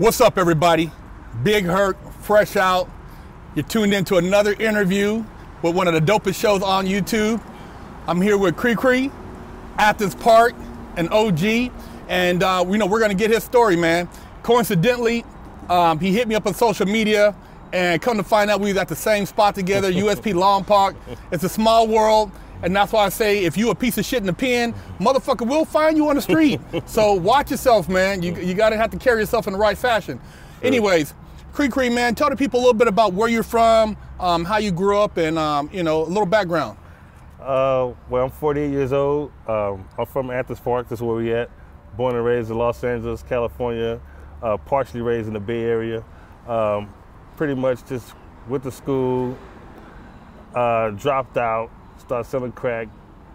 What's up, everybody? Big Herc, fresh out. You're tuned into another interview with one of the dopest shows on YouTube. I'm here with Kre Kre, Athens Park, an OG, and uh, you know we're gonna get his story, man. Coincidentally, um, he hit me up on social media, and come to find out we was at the same spot together, USP Lompoc. It's a small world. And that's why I say if you a piece of shit in the pen, motherfucker will find you on the street. so watch yourself, man. You, you gotta have to carry yourself in the right fashion. Anyways, Kre Kre, man, tell the people a little bit about where you're from, um, how you grew up, and um, you know, a little background. Uh, well, I'm 48 years old. Um, I'm from Athens Park. That's where we at. Born and raised in Los Angeles, California. Uh, partially raised in the Bay Area. Um, pretty much just went to school, uh, dropped out, started selling crack,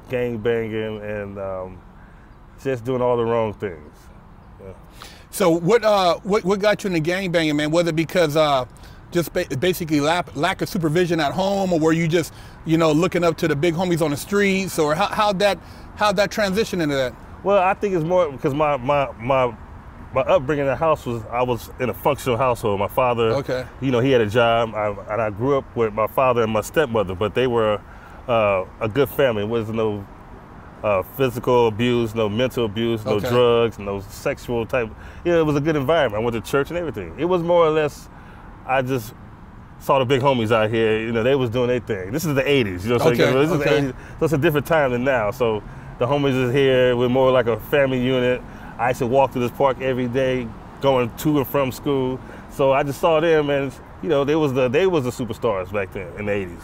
gang banging, and um, just doing all the wrong things. Yeah. So what, uh, what what got you into gang banging, man? Whether because uh, just ba- basically lack, lack of supervision at home, or were you just you know looking up to the big homies on the streets, or how how that how that transition into that? Well, I think it's more because my my my my upbringing in the house was I was in a functional household. My father, Okay. you know, he had a job, I, and I grew up with my father and my stepmother, but they were uh, a good family. Was no uh, physical abuse, no mental abuse, no Okay. drugs, no sexual type. You know, it was a good environment. I went to church and everything. It was more or less, I just saw the big homies out here. You know, they was doing their thing. This is the '80s. You know what I'm Okay, saying? This is okay. the '80s. So it's a different time than now. So the homies is here. We're more like a family unit. I used to walk through this park every day, going to and from school. So I just saw them, and you know, they was the they was the superstars back then in the '80s.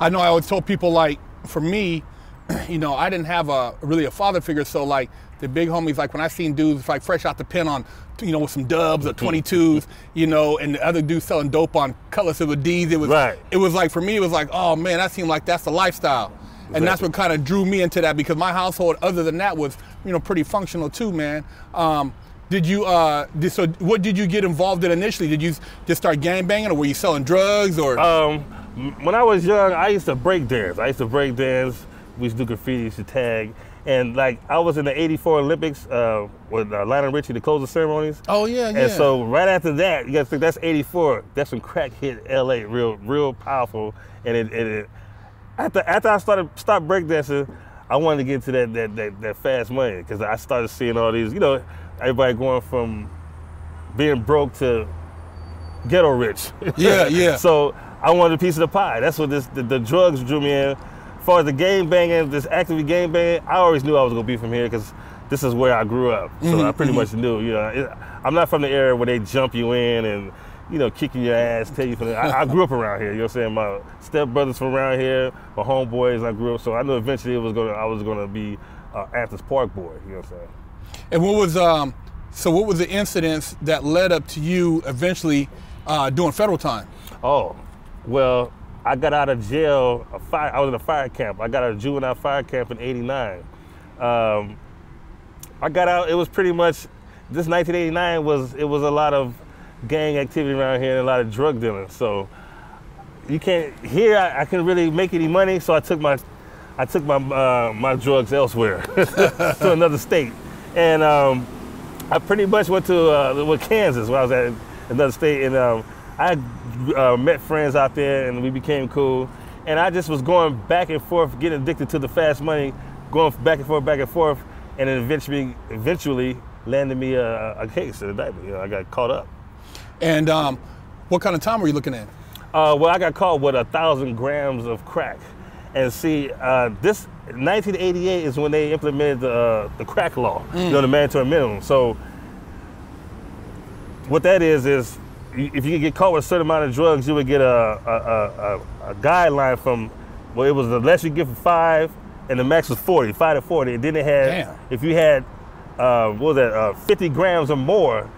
I know I always told people like for me, you know, I didn't have a really a father figure, so like the big homies, like when I seen dudes like fresh out the pen on, you know, with some dubs or 22s, you know, and the other dudes selling dope on Cutlass with D's, it was Right. it was like for me, it was like, oh man, that seemed like that's the lifestyle. And that's what kind of drew me into that because my household, other than that, was you know pretty functional too, man. Um, did you uh, did, so? What did you get involved in initially? Did you just start gang banging, or were you selling drugs, or Um, when I was young, I used to break dance. I used to break dance. We used to do graffiti, used to tag. And like I was in the '84 Olympics uh, with uh, Lionel Richie to close the ceremonies. oh yeah, yeah. And so right after that, you got to think that's '84. That's when crack hit LA, real, real powerful. And it, it, it after after I started stopped breakdancing, I wanted to get to that that that, that fast money because I started seeing all these, you know, everybody going from being broke to ghetto rich. Yeah, yeah. so I wanted a piece of the pie. That's what this the, the drugs drew me in. As far as the game banging, this actively game banging, I always knew I was gonna be from here because this is where I grew up. So Mm-hmm, I pretty much knew. You know, it, I'm not from the area where they jump you in and you know kicking your ass, tell you from. I, I grew up around here. You know what I'm saying? My stepbrothers from around here, my homeboys. I grew up, so I knew eventually it was gonna. I was gonna be uh, Athens Park boy. You know what I'm saying? And what was um so what was the incidents that led up to you eventually uh, doing federal time? Oh, well, I got out of jail. Fire, I was in a fire camp. I got out of juvenile fire camp in '89. Um, I got out. It was pretty much this 1989 was it was a lot of gang activity around here and a lot of drug dealing. So you can't here. I, I couldn't really make any money, so I took my I took my uh, my drugs elsewhere to another state, and um, I pretty much went to uh, with Kansas where I was at another state, and um, I uh, met friends out there, and we became cool. And I just was going back and forth, getting addicted to the fast money, going back and forth, back and forth, and then eventually, eventually landed me a, a case, an indictment. You know, I got caught up. And um, what kind of time were you looking at? Uh, well, I got caught with a thousand grams of crack. And see, uh, this 1988 is when they implemented the, uh, the crack law, you know, the mandatory minimum. So what that is is if you get caught with a certain amount of drugs, you would get a, a, a, a, a guideline from, well, it was the less you get for five, and the max was 40, five to 40. And then it had, Damn. if you had, uh, what was that, uh, 50 grams or more,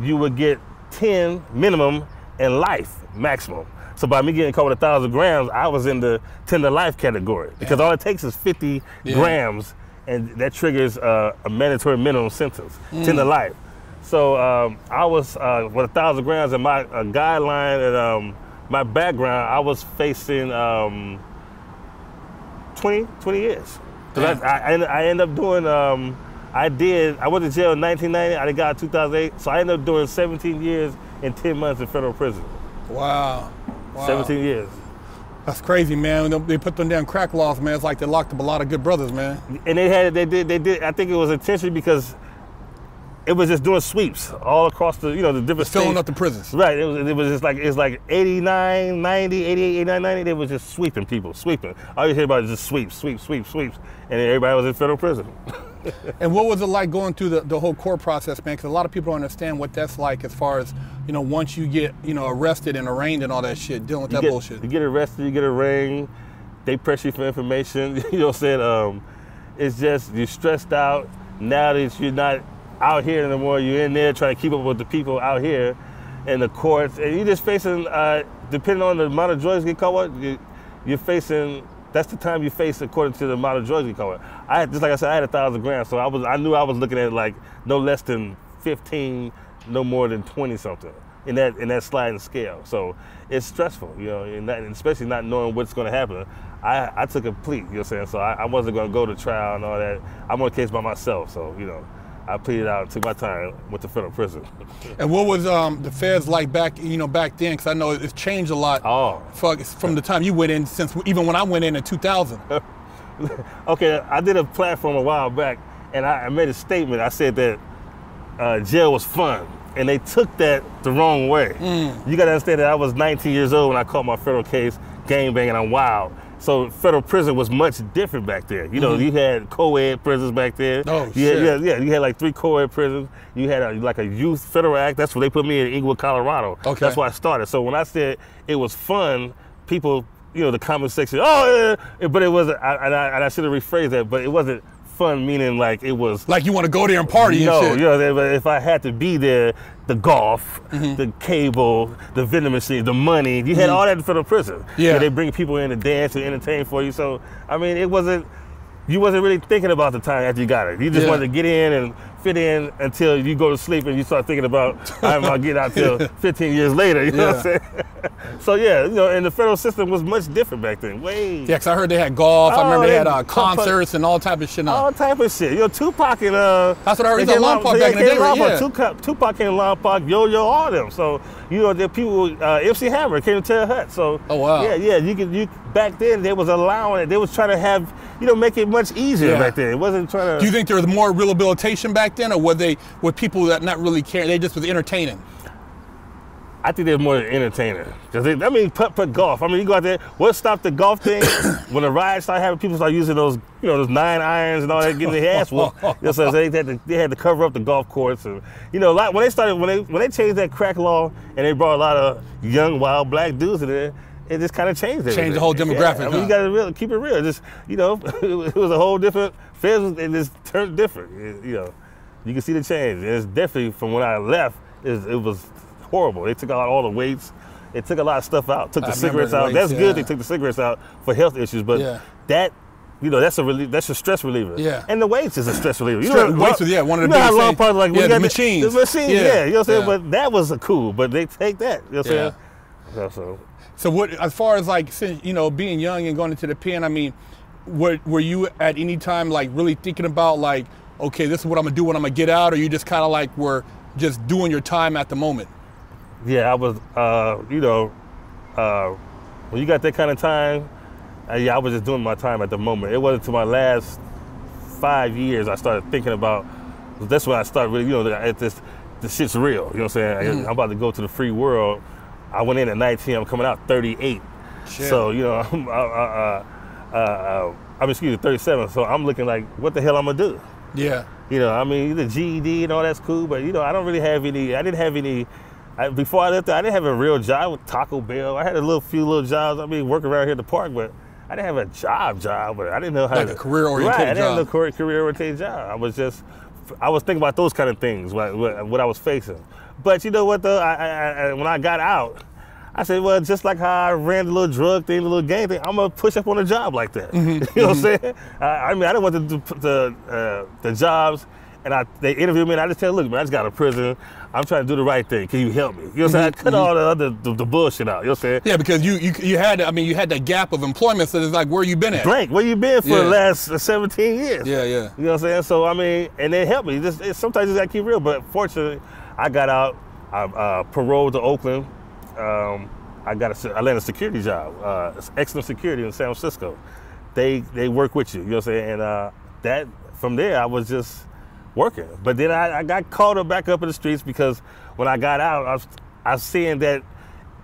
you would get 10 minimum and life maximum. So by me getting caught with a thousand grams, I was in the tender life category because all it takes is 50 Yeah. grams, and that triggers uh, a mandatory minimum sentence, 10 to life. So um, I was uh, with a thousand grams and my uh, guideline and um, my background, I was facing um, 20, 20 years. 'Cause I, I, I end- I end up doing um, I did. I went to jail in 1990. I got out in 2008. So I ended up doing 17 years and 10 months in federal prison. Wow. Wow. 17 years. That's crazy, man. They put them down crack laws, man. It's like they locked up a lot of good brothers, man. And they had, they did, they did. I think it was intentional because it was just doing sweeps all across the, you know, the different Filling states. up the prisons. Right. It was, it was just like it's like 89, 90, 88, 89, 90. They was just sweeping people, sweeping. All you hear about is just sweeps, sweeps, sweeps, sweeps, and everybody was in federal prison. And what was it like going through the, the whole court process, man? Because a lot of people don't understand what that's like as far as, you know, once you get, you know, arrested and arraigned and all that shit, dealing with you that get, bullshit. You get arrested, you get arraigned, they press you for information. you know what I'm saying? Um, it's just you're stressed out. Now that you're not out here anymore, you're in there trying to keep up with the people out here in the courts, and you're just facing, uh, depending on the amount of drugs you get caught you, you're facing. That's the time you face according to the amount of drugs you caught. I had, just like I said, I had a thousand grams, so I was I knew I was looking at like no less than 15, no more than 20 something in that in that sliding scale. So it's stressful, you know, and, that, and especially not knowing what's going to happen. I, I took a plea, you know what I'm saying? So I, I wasn't going to go to trial and all that. I'm on a case by myself, so you know, I pleaded out, took my time, went to federal prison. And what was um, the feds like back, you know, back then? Because I know it's changed a lot. Oh. Fuck, from the time you went in, since even when I went in in 2000. okay, I did a platform a while back, and I, I made a statement. I said that uh, jail was fun, and they took that the wrong way. You got to understand that I was 19 years old when I caught my federal case, gang banging. I'm wild. So federal prison was much different back there. You know, mm-hmm. you had co-ed prisons back there. Oh, you shit. Had, yeah, yeah. You had like three co-ed prisons. You had a, like a youth federal act. That's where they put me in Englewood, Colorado. Okay. That's where I started. So when I said it was fun, people, you know, the comment section, oh, yeah, but it wasn't. I, and, I, and I should have rephrased that, but it wasn't fun, meaning like it was. Like you want to go there and party no, and shit. you know, but if I had to be there, the golf, Mm-hmm. the cable, the vending machine, the money, you had all that for the prison. Yeah. they bring people in to dance and entertain for you. So I mean, it wasn't. You wasn't really thinking about the time after you got it. You just Yeah. wanted to get in and fit in until you go to sleep and you start thinking about I'm gonna get out till 15 years later. You know what I'm saying? so yeah, you know, and the federal system was much different back then. Way Yeah, because I heard they had golf. I Oh, remember they they- had uh, concerts and all type of shit. all type of shit. You know, Tupac and uh. That's what I heard. they He's on came Lompoc back in the day, came right? out, Yeah. Tupac, Tupac came to Lompoc, Yo Yo, all them. So you know, the people, uh, MC Hammer came to Terre Haute. So Oh, wow. Yeah, yeah. You could you back then they was allowing it. They was trying to have you know make it much easier Yeah. back then. It wasn't trying to. Do you think there was more rehabilitation back then, or were they were people that not really care? They just was entertaining. I think they're more entertaining. Cause they, I mean, put put golf. I mean, you go out there. What stopped the golf thing? when the riots started having, people start using those, you know, those nine irons and all that, getting their ass whooped. you know, so they had to they had to cover up the golf course, and you know, like when they started when they when they changed that crack law and they brought a lot of young wild black dudes in there. It just kind of changed everything. the whole demographic, Yeah, I mean, huh? you got to real, keep it real. Just you know, it was a whole different. Feds was- it just turned different. It- you know, you can see the change. It's definitely from when I left. It, it was horrible. They took out all the weights. They took a lot of stuff out. Took the remember cigarettes the out. weights, That's yeah. good. They took the cigarettes out for health issues. But Yeah. that, you know, that's a relief. That's a stress reliever. Yeah. And the weights is a stress reliever. You Stress- know, weights is, yeah, one of the you know how long part like we Yeah, got the machines. The machines. Yeah. Yeah. You know what I'm saying. But that was a cool. But they take that. You know what I'm saying. So, so So what, as far as like, since, you know, being young and going into the pen, I mean, were, were you at any time like really thinking about like, okay, this is what I'm gonna do when I'm gonna get out, or you just kind of like were just doing your time at the moment? Yeah, I was, uh, you know, uh, when you got that kind of time, uh, yeah, I was just doing my time at the moment. It wasn't until my last five years I started thinking about. That's when I started really, you know, that this, this shit's real. You know what I'm saying? I'm about to go to the free world. I went in at 19. I'm coming out 38. Shit. So you know, I'm, uh, uh, uh, uh, I'm excuse me, 37. So I'm looking like, what the hell I'm gonna do? Yeah. You know, I mean, the GED and all that's cool, but you know, I don't really have any. I didn't have any. I, before I left there, I didn't have a real job with Taco Bell. I had a little few little jobs. I mean, working around here at the park, but I didn't have a job job. But I didn't know how Like to a career-oriented right, I didn't have job. no career career oriented job. I was just, I was thinking about those kind of things. What, what, what I was facing. But you know what though? I, I, I, when I got out. I said, well, just like how I ran the little drug thing, the little gang thing, I'm gonna push up on a job like that. Mm-hmm. you know what I'm saying? I, I mean, I didn't want the the, uh, the jobs and I they interviewed me, and I just tell them, look, man, I just got out of prison. I'm trying to do the right thing. Can you help me? You know what I'm saying? I cut all the other the, the bullshit out. You know what I'm saying? Yeah, because you, you you had I mean you had that gap of employment, so it's like where you been at? Blank. Where you been for Yeah. the last uh, 17 years? Yeah, yeah. You know what I'm saying? So I mean, and they helped me. Just it, sometimes you gotta keep real. But fortunately, I got out. I uh, paroled to Oakland. Um, I got a, I landed a security job. Uh, excellent security in San Francisco. They they work with you. You know what I'm saying? And uh, that from there, I was just working. But then I, I got caught up back up in the streets because when I got out, I was I was seeing that.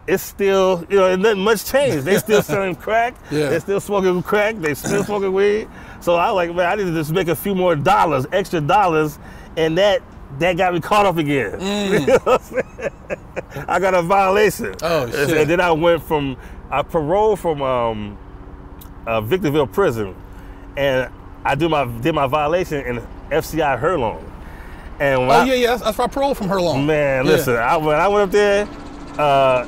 It's still, you know, it nothing much changed. They still selling crack. Yeah. They're still smoking crack. They still smoking weed. So I was like, man, I need to just make a few more dollars, extra dollars, and that that got me caught up again. You know I'm saying? I got a violation. Oh, shit! And then I went from I paroled from um, uh, Victorville prison, and I do my did my violation in FCI Herlong. And when Oh I, yeah, yeah. That's, why I paroled from Herlong. Man, Yeah. listen, I, when I went up there, uh,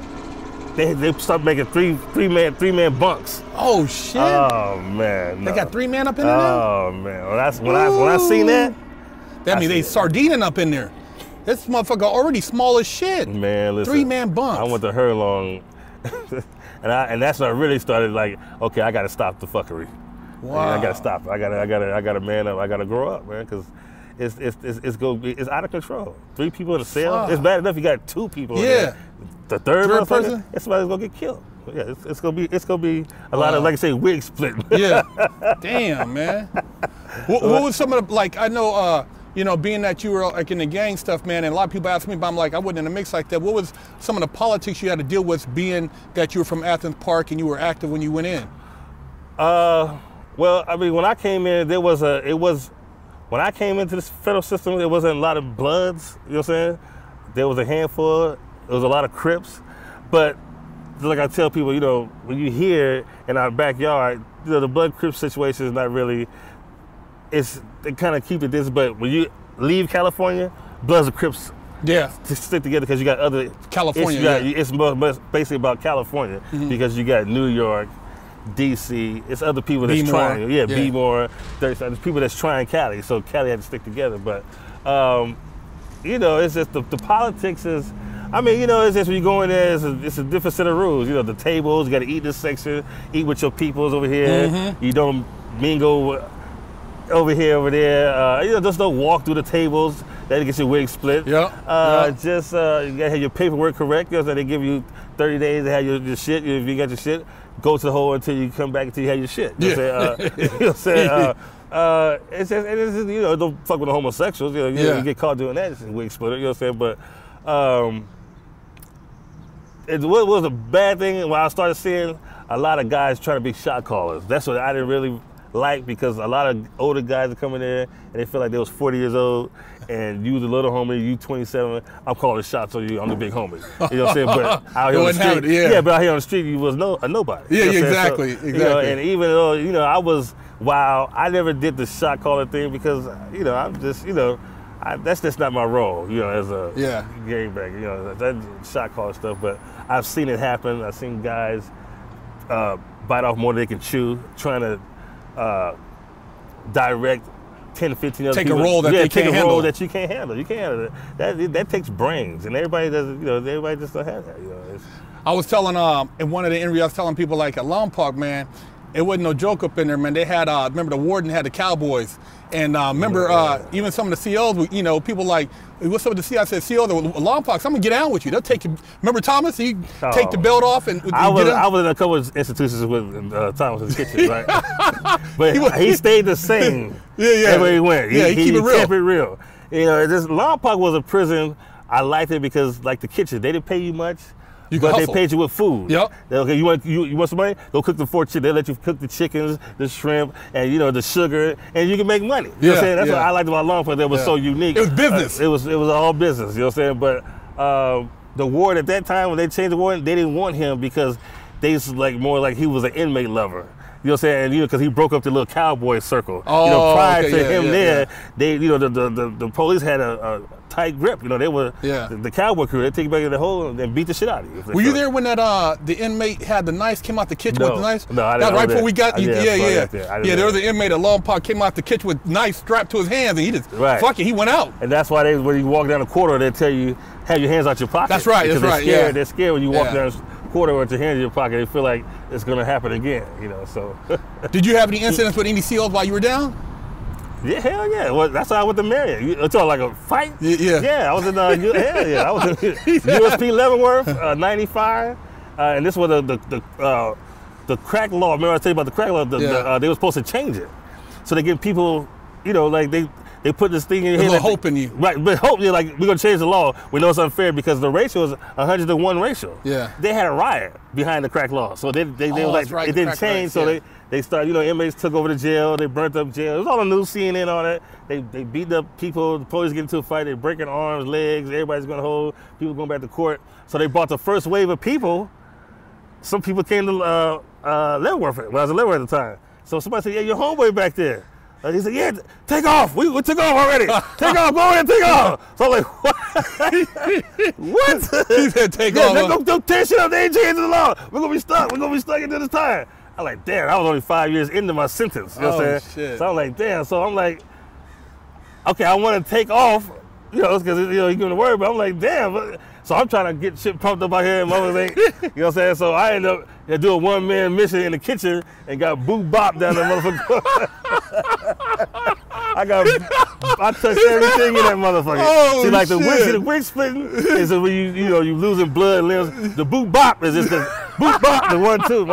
they they started making three three man three man bunks. Oh shit. Oh man, they no. got three men up in there now. Oh man, when I when I when I seen that, That I means see they sardining up in there. This motherfucker already small as shit. man, listen, Three man bunks. I went to Herlong, and I and that's when I really started like, okay, I got to stop the fuckery. Wow. I got to stop. I got to I got to I got to man up. I got to grow up, man, because. It's, it's, it's, it's, go be, it's out of control. Three people in a cell. It's bad enough you got two people. in Yeah. there. The third, Third person? it's somebody's gonna get killed. Yeah, it's, it's gonna be it's gonna be a lot of like I say wig splitting. Yeah. Damn, man. What, what was some of the like? I know, uh, you know, being that you were like in the gang stuff, man, and a lot of people ask me, but I'm like, I wasn't in a mix like that. What was some of the politics you had to deal with, being that you were from Athens Park and you were active when you went in? Uh, well, I mean, when I came in, there was a, it was, when I came into this federal system, there wasn't a lot of Bloods, you know what I'm saying? There was a handful, there was a lot of Crips, but like I tell people, you know, when you hear in our backyard, you know, the Blood Crip situation is not really, it's, they kind of keep it this, but when you leave California, Bloods and Crips Yeah. to stick together because you got other California, It's, got- yeah. it's mo- mo- basically about California Mm-hmm. because you got New York, D.C. It's other people that's trying. Yeah, yeah. B more. There's, there's people that's trying Cali, so Cali had to stick together. But um, you know, it's just the, the politics is. I mean, you know, it's just when you go in there, it's a, it's a different set of rules. You know, the tables, you got to eat this section, eat with your peoples over here. Mm-hmm. You don't mingle over here, over there. Uh, you know, just don't walk through the tables. That gets your wig split. Yeah, Uh, yeah. Just uh, you gotta have your paperwork correct. You know, so they give you 30 days to have your, your shit. If you got your shit, go to the hole until you come back until you have your shit. You know what I'm saying? Uh, you know what I'm saying? Uh, uh, it's just, it's just, you know, don't fuck with the homosexuals. You know, you, Yeah. you get caught doing that, it's a wig splitter. You know what I'm saying? But um, it what was a bad thing when I started seeing a lot of guys trying to be shot callers. That's what I didn't really like because a lot of older guys are coming in and they feel like they was 40 years old and you the little homie, you 27. I'm calling shots on you. I'm the big homie. You know what I'm saying? But out here on the street, it, yeah. but out here on the street, you was no a nobody. Yeah, You know what I'm exactly, You know, exactly. and even though you know I was wow, I never did the shot caller thing because you know I'm just you know. I, that's just not my role, you know, as a Yeah. game back, you know, that, that shot caller stuff. But I've seen it happen. I've seen guys uh, bite off more than they can chew, trying to uh, direct 10, to 15 other Take a role that yeah, take can't a role that you can't handle. You can't handle it. That that takes brains, and everybody doesn't. You know, everybody just don't have that. You know, it's, I was telling um in one of the interviews, I was telling people like at Park, man, it wasn't no joke up in there, man. They had uh remember the warden had the Cowboys. And uh, remember, uh, even some of the COs, you know, people like, what's up with the CO? I said, CO, the Lompoc, I'm gonna get down with you. They'll take you. Remember Thomas? He take the Oh. belt off and I was I was in a couple of institutions with uh, Thomas in the kitchen, right? but He was- he stayed the same. Yeah, yeah. Everywhere he went. Yeah, he keep it real. kept it real. You know, this Lompoc was a prison. I liked it because, like the kitchen, they didn't pay you much. You but hustle. they paid you with food. Yep. Okay, you want you, you want some money? Go cook the four chicken. They let you cook the chickens, the shrimp, and you know the sugar, and you can make money. You know what I'm saying? That's yeah. what I liked about Lompoc. That was Yeah. so unique. It was business. Uh, it was it was all business. You know what I'm saying? But um, the ward at that time when they changed the ward, they didn't want him because they was like more like he was an inmate lover. You know what I'm saying? You know, because he broke up the little cowboy circle. Oh, you Oh, know, prior okay, to yeah, him yeah, there, yeah. they, you know, the the, the, the police had a, a tight grip. You know, they were Yeah. the, the cowboy crew. They take you back in the hole and beat the shit out of you. Were you there when that uh the inmate had the knife came out the kitchen with the knife? No, I didn't- That was right before there. we got I- yeah, yeah, yeah, yeah. there. Yeah, there was an inmate at Lompoc came out the kitchen with knife strapped to his hands and he just Right. fuck it, he went out. And that's why they, when you walk down the corridor, they tell you have your hands out your pocket. That's right, that's they're right, Scared, yeah. They're scared when you walk down the corridor with your hands in your pocket. They feel like it's gonna happen again. You know, so Did you have any incidents with any SEALs while you were down? yeah, hell yeah. Well, that's how I went to Marion. You talking like a fight? Y- yeah. Yeah, I was in uh, hell yeah. I was in USP Leavenworth, uh, '95, uh, and this was the the the, uh, the crack law. Remember I told you about the crack law? The, the, Yeah. uh, they were supposed to change it, so they give people, you know, like they. They put this thing in here. hope in you. Right, but hope, yeah, like, we're going to change the law. We know it's unfair because the ratio is 100 to 1 ratio. Yeah. They had a riot behind the crack law. So they, they, they Oh, were like, right, it didn't change. riots, so yeah. they, they started, you know, inmates took over the jail. They burnt up jail. It was all on news, CNN, all that. They, they beat up people. The police get into a fight. They're breaking arms, legs. Everybody's going to hold. People going back to court. So they brought the first wave of people. Some people came to uh, uh, Leavenworth when I was in Leavenworth at the time. So somebody said, yeah, your homeboy back there. And he said, yeah, take off. We, we took off already. take off. Go ahead, take off. So I'm like, what? what? He said take Yeah, off. they huh? don't, don't tear shit up. They ain't changing the law. We're gonna be stuck. We're gonna be stuck into this time. I'm like, damn, I was only five years into my sentence. You know what Oh, I'm saying? shit. So I'm like, damn. So I'm like, okay, I want to take off, you know, because you know you give me the word, but I'm like, damn. but- So I'm trying to get shit pumped up out here thing. you know what I'm saying? So I end up doing a one man mission in the kitchen and got boot bop down the motherfucker. I got, I touched everything in that motherfucker. Oh, see, like the wig, shit. see, the wig splitting is when you, you know, you losing blood and limbs. The boot bop is just the boot bop, the one two.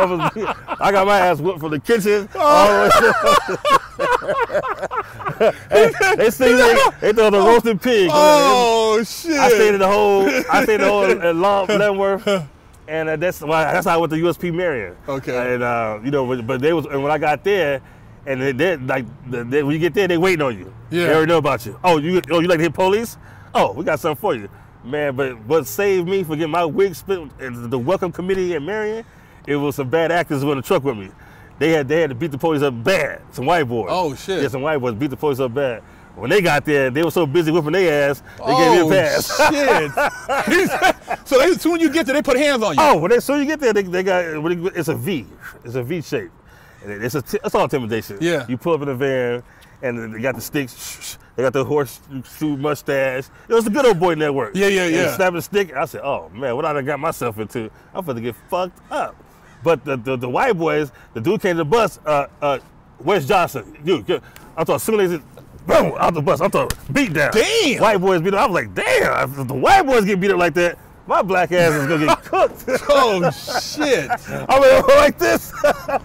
I got my ass whooped from the kitchen all the way oh. to they see they, they throw the roasted pig. Oh shit! I stayed in the whole, I stayed in the whole at Long Leavenworth. And uh, that's why that's how I went to USP Marion. Okay. And uh, you know, but, but they was and when I got there, and they, they like the, they, when you get there, they waiting on you. Yeah. They already know about you. Oh, you oh you like to hit police? Oh, we got something for you, man. But what saved me from getting my wig split and the welcome committee at Marion, it was some bad actors who in the truck with me. They had they had to beat the police up bad. Some white boys. Oh, shit. Yeah, some white boys beat the police up bad. When they got there, they were so busy whipping their ass, they gave me a oh, pass. Oh shit! so they, as soon as you get there, they put hands on you. Oh, when they soon you get there, they, they got it's a V. It's a V shape. And it's a it's all intimidation. Yeah. You pull up in a van, and they got the sticks. They got the horseshoe mustache. It was a good old boy network. Yeah, yeah, And yeah. Snapping the stick. I said, oh man, what I done got myself into? I'm finna get fucked up. But the, the, the white boys, the dude came to the bus. Uh, uh, Wes Johnson. You- I thought as soon as it. Boom, out the bus. I thought beat down. Damn. White boys beat up. I was like, damn. If the white boys get beat up like that, my black ass is gonna get cooked. Oh shit! I went like this.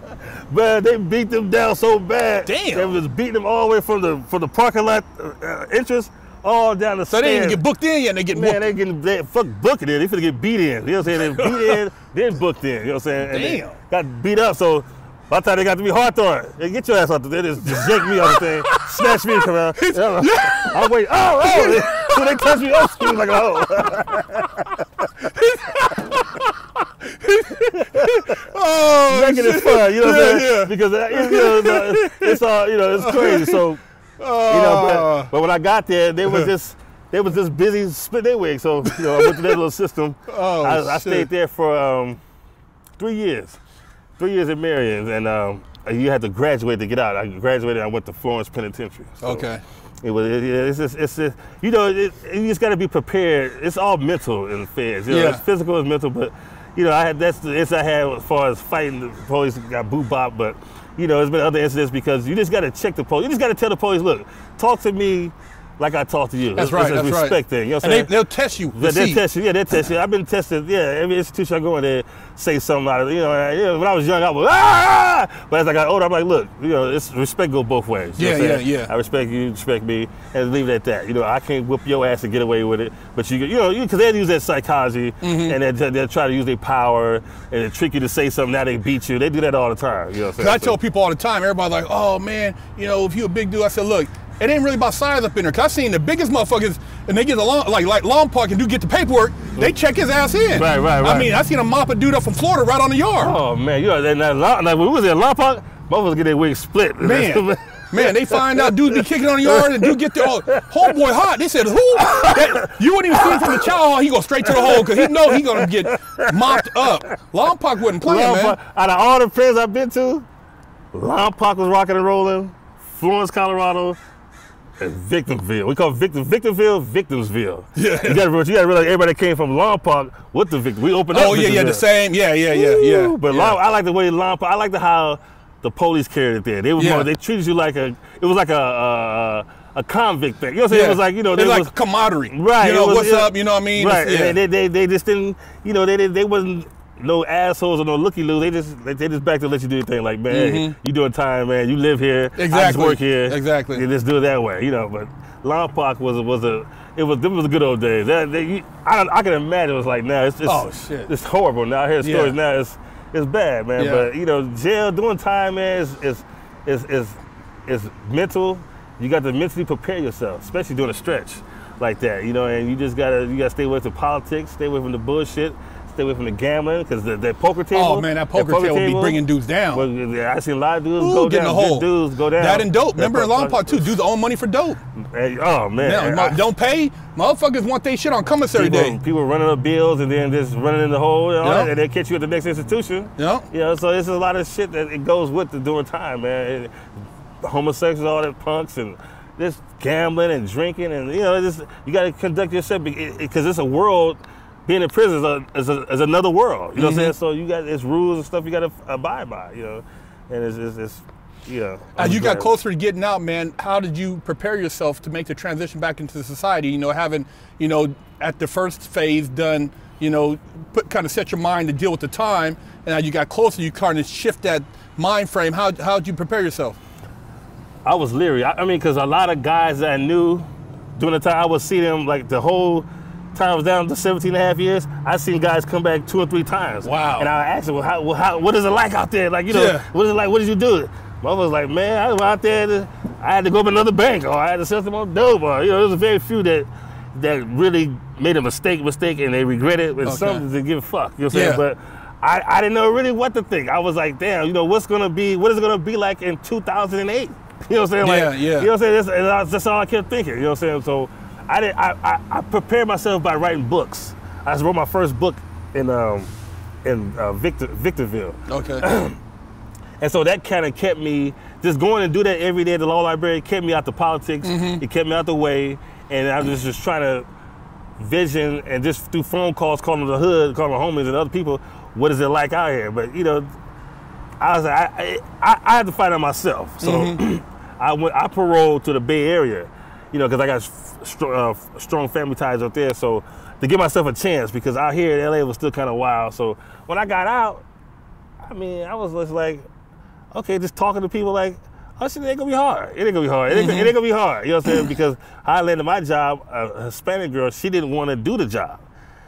Man, they beat them down so bad. Damn. They was beating them all the way from the from the parking lot uh, uh, entrance all down the So they didn't stairs. get booked in yet. and They get Man, whooped. they getting they fuck booking in. They finna get beat in. You know what I'm saying? They beat in, then booked in. You know what I'm saying? And Damn. got beat up. So by the time they got to be hard throwing, they get your ass out there. They just, just yank me out the thing, snatch me from out. I'm waiting. Oh, oh. So they touch me up, scream like a hoe. oh, making it fun, you know what I'm Yeah, saying? yeah. Because uh, you know, it's all you know, it's crazy. So you know, Oh. but, but when I got there, they was just they was just busy splitting their wigs. So you know, I went to their little system. Oh, I, I stayed there for um, three years, three years at Marion, and um, you had to graduate to get out. I graduated. I went to Florence Penitentiary. So Okay. It was. It, it's just. It's just. You know. It, you just got to be prepared. It's all mental in feds. You know, Yeah. it's physical is mental, but you know, I had that's the it's I had as far as fighting the police got boot bop, but you know, there's been other incidents because you just got to check the police. You just got to tell the police, look, talk to me like I talk to you. That's It's- right. It's That's respect right. thing. You know what I'm and they, saying? they'll test you. Yeah, they see. test you. Yeah, they'll test you. I've been tested. Yeah, every institution I go in, they say something out of you know. know, when I was young, I was ah, but as I got older, I'm like, look, you know, it's respect go both ways. You Yeah, saying? yeah, yeah. I respect you, respect me, and leave it at that. You know, I can't whip your ass and get away with it, but you, you know, because they use that psychology Mm-hmm. and they they try to use their power and trick you to say something. Now they beat you. They do that all the time. You know what I'm I tell people all the time, everybody's like, oh man, you know, if you're a big dude, I said, look, it ain't really about size up in there. Cause I seen the biggest motherfuckers, and they get along like like Lompoc and do get the paperwork, they check his ass in. Right, right, right. I mean, I seen a mop a dude up from Florida right on the yard. Oh man, you know, and that, Long- like when we was in Lompoc, Motherfuckers get their wings split. Man, man, they find out dudes be kicking on the yard and dude get their oh, homeboy hot. They said, who? That- you wouldn't even see him from the chow hall. He go straight to the hole because he know he gonna get mopped up. Lompoc wasn't playing, man. Out of all the friends I've been to, Lompoc was rocking and rolling, Florence, Colorado, Victimville. We call Victim Victimville Victimsville. Yeah. You gotta, you gotta realize everybody came from Lompoc with the victim. We opened up. Oh yeah, yeah, the same. Yeah, yeah, yeah, yeah. But yeah. Lom- I like the way Lompoc. I like the how the police carried it there. They was Yeah. more, they treated you like a. It was like a a, a convict thing. You know what I'm saying? Yeah. It was like you know they like was, camaraderie. Right. You know was- what's it- up. You know what I mean? Right. And they, they, they just didn't, you know, they, didn't- they wasn't no assholes or no looky loo. They just they, they just back to let you do your thing. Like, man, hey, you doing time, man. You live here. Exactly. work here. Exactly. You just do it that way, you know. But Lompoc was was a it was them was the good old days. That, they, I I can imagine it was like now. It's just Oh, shit. It's horrible now. I hear Yeah. stories now. It's it's bad, man. Yeah. But you know, jail doing time, man, is is is is, is mental. You got to mentally prepare yourself, especially doing a stretch like that. You know, and you just gotta you gotta stay away from politics, stay away from the bullshit, stay away from the gambling, because the, the oh, poker table. Oh man, that poker table would be bringing dudes down. Well, I seen a lot of dudes Ooh, go down. the hole. dudes go down. That and dope. Remember in Long Lompoc too, dudes own money for dope. Hey, oh man, Now, I- don't pay. Motherfuckers want their shit on commissary people, day. people running up bills and then just running in the hole, you know, Yeah. and they catch you at the next institution. Yeah. You know, so it's a lot of shit that it goes with the doing time, man. It, homosexuals, all that punks, and just gambling and drinking, and you know, just you got to conduct yourself because it's a world. Being in prison is, a, is, a, is another world. You know Mm-hmm. what I'm saying? So you got it's rules and stuff you got to abide by. You know, and it's it's, it's you know. As you got closer to getting out, man, how did you prepare yourself to make the transition back into society? You know, having, you know, at the first phase done, you know, put kind of set your mind to deal with the time, and as you got closer, you kind of shift that mind frame. How how'd you prepare yourself? I was leery. I, I mean, because a lot of guys that I knew during the time, I would see them like the whole time was down to 17 and a half years. I seen guys come back two or three times. Wow. And I asked them, well, how, well, how, what is it like out there? Like, you know, Yeah. what is it like? What did you do? Mother was like, man, I was out there. To, I had to go to another bank, or I had to sell some more dope, or you know, there was very few that that really made a mistake, mistake, and they regret it, and Okay. some that give a fuck. You know what I'm Yeah. saying? But I, I didn't know really what to think. I was like, damn, you know, what's gonna be, what is it gonna be like in 2008? You know what I'm saying? Like, Yeah, yeah. You know what I'm saying? That's, that's all I kept thinking. You know what I'm saying? So I did. I, I, I prepared myself by writing books. I just wrote my first book in um in uh, Victor Victorville, Okay. and so that kind of kept me just going and do that every day at the law library. Kept me out the politics. Mm-hmm. It kept me out the way, and I was just trying to vision and just through phone calls, calling the hood, calling the homies and other people, what is it like out here? But you know, I was like, I, I, I had to find out myself. So Mm-hmm. I went, I paroled to the Bay Area, you know, because I got str- uh, strong family ties up there. So to give myself a chance, because out here in LA was still kind of wild. So when I got out, I mean, I was just like, okay, just talking to people like, oh shit, it ain't gonna be hard. It ain't gonna be hard. It ain't, it ain't gonna be hard. You know what I'm saying? Because I landed my job, a Hispanic girl, she didn't want to do the job.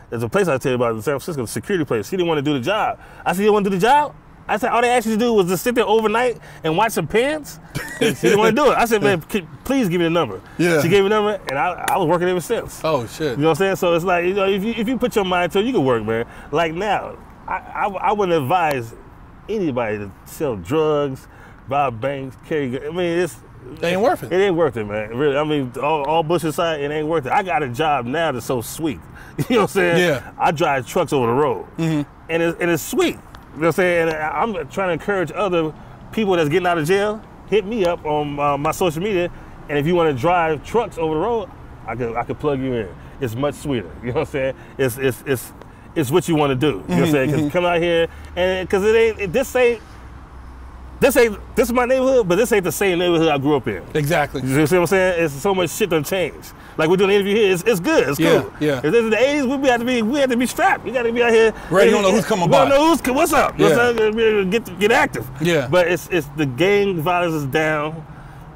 There's a place I tell you about in San Francisco, security place. She didn't want to do the job. I said, you want to do the job? I said, all they asked you to do was just sit there overnight and watch some pants. She didn't want to do it. I said, man, please give me the number. Yeah. She gave me the number, and I, I was working ever since. oh shit. You know what I'm saying? So it's like, you know, if you, if you put your mind to it, you can work, man. Like now, I, I, I wouldn't advise anybody to sell drugs, rob banks, carry I mean, it's, They ain't worth it. it ain't worth it, man. Really, I mean, all, all bush aside, it ain't worth it. I got a job now that's so sweet. You know what I'm saying? Yeah. I drive trucks over the road, mm-hmm. and it's and it's sweet. You know what I'm saying? And uh, I'm trying to encourage other people that's getting out of jail. Hit me up on uh, my social media, and if you want to drive trucks over the road, I could I could plug you in. It's much sweeter. You know what I'm saying? It's it's it's it's what you want to do. You know what I'm saying? Mm-hmm, because mm-hmm. come out here and because it ain't this ain't this ain't this is my neighborhood, but this ain't the same neighborhood I grew up in. Exactly. You see what I'm saying? It's so much shit done changed. Like we're doing an interview here, it's, it's good, it's Yeah, cool. yeah. If this is the 80s, we had to be we have to be strapped. We got to be out here. Ready, you don't know who's coming by. don't know who's what's up. You know what I'm Yeah. saying? We're Get get active. Yeah. But it's it's the gang violence is down.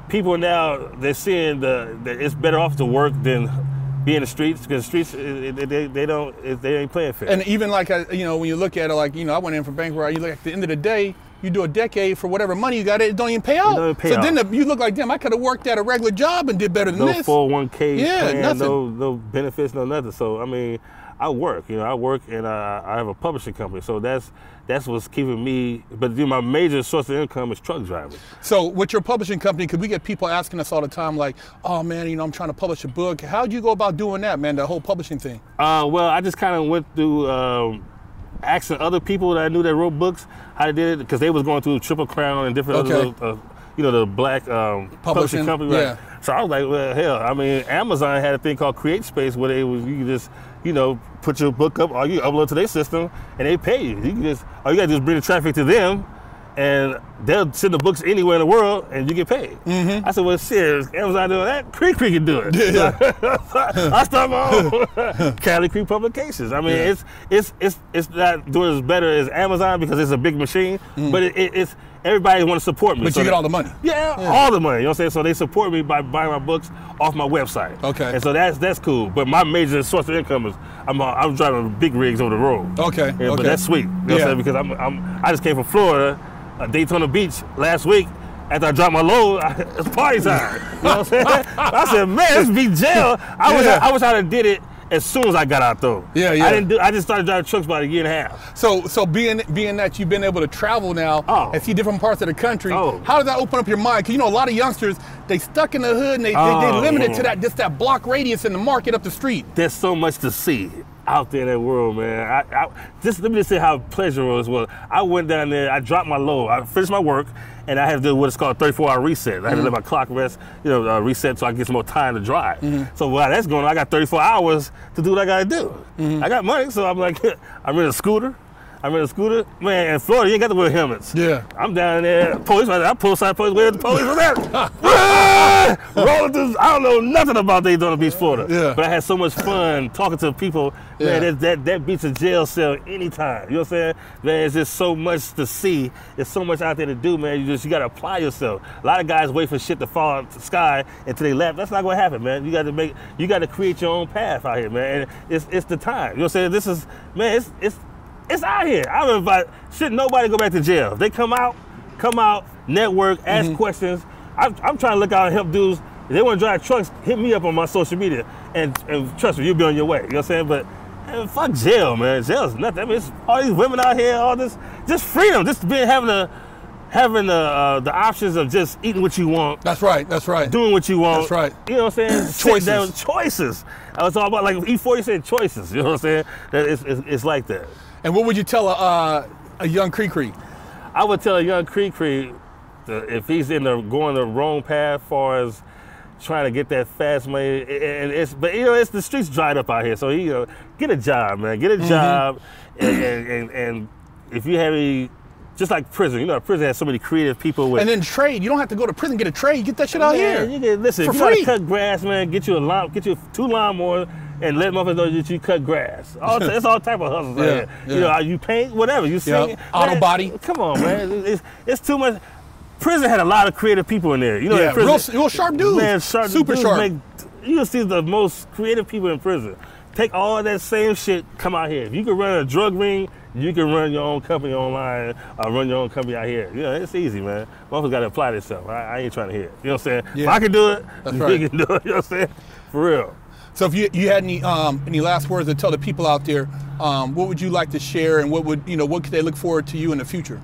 People now they're seeing the, that it's better off to work than be in the streets because the streets uh, it- they, they don't they ain't playing fair. And even like I, you know, when you look at it, like you know, I went in for bank robbery. You look at the end of the day, you do a decade for whatever money you got, it don't even pay out. even pay so then the, you look like, damn, I could have worked at a regular job and did better than no this. 401k Yeah, plan, nothing. no no benefits, no nothing. So I mean, I work, you know, I work and uh, I have a publishing company. So that's that's what's keeping me. But my major source of income is truck driving. So with your publishing company, could we get people asking us all the time, like, oh man, you know, I'm trying to publish a book. How'd you go about doing that, man? The whole publishing thing. Uh, well, I just kind of went through um, asking other people that I knew that wrote books how they did it because they was going through Triple Crown and different Okay. other, uh, you know, the black um, Publishing, publishing company. Right? yeah. So I was like, well, hell, I mean, Amazon had a thing called Create Space where they was you just, you know, put your book up or you upload to their system and they pay you. You can just all you gotta do is bring the traffic to them. And they'll send the books anywhere in the world, and you get paid. I said, "Well, shit, Amazon doing that. Kre Kre can do it." I start my own Kali Kre Publications. I mean, Yeah. it's it's it's it's not doing as better as Amazon because it's a big machine, but it, it, it's everybody want to support me. Mm. But So you get they- all the money. yeah, all the money. You know what I'm saying? So they support me by buying my books off my website. Okay. And so that's that's cool. But my major source of income is I'm uh, I'm driving big rigs over the road. Okay, Yeah, okay. But that's sweet. You know what I'm Yeah. saying? Because I'm, I'm I just came from Florida, uh, Daytona Beach last week. After I dropped my load, it's party time. You know what I'm saying? I said, man, this be jail. I wish I, I wish I'd have did it as soon as I got out though. Yeah, yeah. I didn't do. I just started driving trucks about a year and a half. So, so being being that you've been able to travel now Oh. and see different parts of the country, Oh. how does that open up your mind? Because you know a lot of youngsters they stuck in the hood and they, they, they Oh, limited yeah. to that just that block radius in the market up the street. there's so much to see out there in that world, man. I, I, just let me just say how pleasurable it was. I went down there, I dropped my load, I finished my work, and I had to do what is called a 34 hour reset. I had to let mm-hmm. my clock rest, you know, uh, reset so I get some more time to drive. Mm-hmm. So while that's going on, I got 34 hours to do what I got to do. Mm-hmm. I got money, so I'm like, I'm in a scooter. I'm in a scooter. Man, in Florida, you ain't got to wear helmets. Yeah. I'm down there, police, I pull side police, where the police was at? Rolling through, I don't know nothing about Daytona Beach, Florida. Yeah. But I had so much fun talking to people. Yeah. Man, that, that, that beats a jail cell anytime. You know what I'm saying? Man, it's just so much to see. There's so much out there to do, man. You just you gotta apply yourself. A lot of guys wait for shit to fall out the sky until they left. That's not gonna happen, man. You gotta make you gotta create your own path out here, man. And it's it's the time. You know what I'm saying? This is man, it's it's it's out here. I don't invite should nobody go back to jail. If they come out, come out, network, ask Mm-hmm. questions. I'm, I'm trying to look out and help dudes. If they want to drive trucks, hit me up on my social media. And, and trust me, you'll be on your way. You know what I'm saying? But man, fuck jail, man. Jail's nothing. I mean, it's all these women out here, all this, just freedom, just being having a having the uh, the options of just eating what you want, That's right. That's right. doing what you want. That's right. You know what I'm saying? Choices. down, choices. I was talking about like E40 said choices. You know what I'm saying? That it's, it's, it's like that. And what would you tell a uh, a young Kre Kre? I would tell a young Kre Kre if he's in the going the wrong path, far as trying to get that fast money, and it's but you know it's the streets dried up out here, so you know get a job, man, get a Mm-hmm. job, and, and, and if you have any, just like prison, you know, prison has so many creative people with. And then trade. You don't have to go to prison. Get a trade. Get that shit out Man, here. You can listen. For if you gotta free. cut grass, man. Get you a lawn, get you two lawnmowers, and let motherfuckers know that you cut grass. All it's all type of hustles. Yeah, Yeah, yeah. You know, you paint, whatever. You sing. Yeah. Auto body. Come on, man. It's, it's too much. Prison had a lot of creative people in there. You know, Yeah, prison, real- real sharp dudes. Man, sharp Super dudes sharp. Make, you see the most creative people in prison. Take all that same shit, come out here. If you can run a drug ring, you can run your own company online, or run your own company out here. You know, it's easy, man. Motherfuckers got to apply themselves. I, I ain't trying to hear it. You know what I'm saying? Yeah. If I can do it, That's you right. can do it. You know what I'm saying? For real. So if you you had any um, any last words to tell the people out there, um, what would you like to share, and what would you know what could they look forward to you in the future?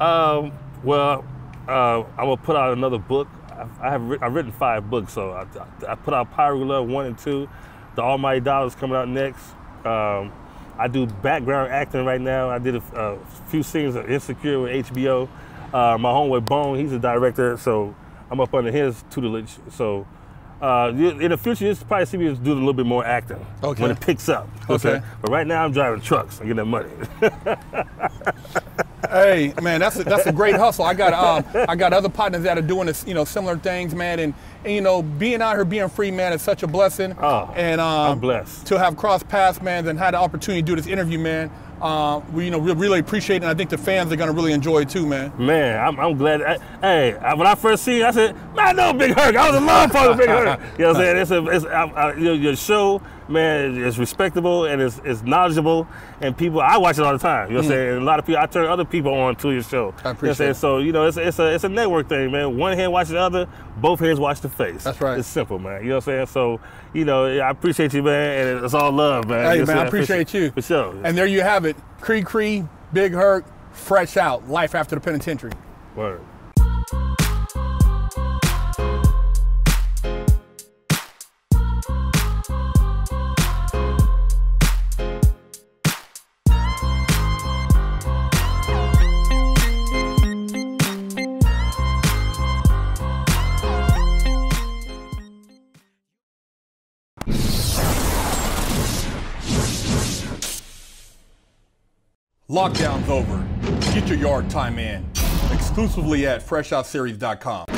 Um, well, uh, I'm gonna put out another book. I, I have writ- I've written five books, so I, I put out Pyro Love one and two. The Almighty Dollars coming out next. Um, I do background acting right now. I did a, a few scenes of Insecure with HBO. Uh, my homeboy Bone, he's a director, so I'm up under his tutelage. So. Uh, in the future, you'll probably see me do a little bit more acting Okay. when it picks up. you know what I'm Okay. But right now, I'm driving trucks and getting that money. Hey man, that's a, that's a great hustle. I got um, I got other partners that are doing this, you know, similar things, man. And, and you know, being out here, being free, man, is such a blessing. Oh, and um, I'm blessed. to have crossed paths, man, and had the opportunity to do this interview, man. Uh, we you know we really appreciate it, and I think the fans are gonna really enjoy it too, man. Man, I'm, I'm glad. I, hey, I, when I first seen, you, I said, man, no Big Herc. I was a long part of Big Herc. You know what I'm saying? It's a, it's, I, I, your, your show man, it's respectable and it's, it's knowledgeable. And people, I watch it all the time. You know what I'm mm. saying? And a lot of people, I turn other people on to your show. I appreciate You know what I'm appreciate saying? it. So, you know, it's, it's, a, it's a network thing, man. One hand watches the other, both hands watch the face. That's right. It's simple, man. You know what I'm saying? So, you know, I appreciate you, man. And it's all love, man. Hey, You know man, I appreciate you. For sure. And there you have it. Kre Kre, Big Herc, Fresh Out, Life After the Penitentiary. Word. Lockdown's over. Get your yard time in. Exclusively at FreshOutSeries.com.